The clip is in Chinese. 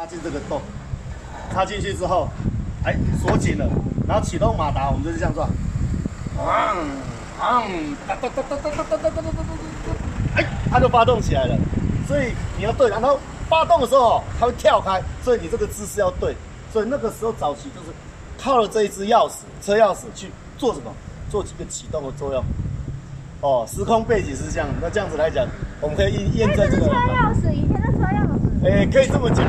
插进这个洞，插进去之后，哎，锁紧了，然后启动马达，我们就是这样转，啊，啊，哒哒哒哒哒哒哒哒哒哒哒哒，哎，它就发动起来了。所以你要对，然后发动的时候它会跳开，所以你这个姿势要对。所以那个时候早期就是靠了这一支钥匙，车钥匙去做什么？做几个启动的作用。哦，时空背景是这样，那这样子来讲，我们可以验验证这个。车钥匙，以前的车钥匙。哎，可以这么讲。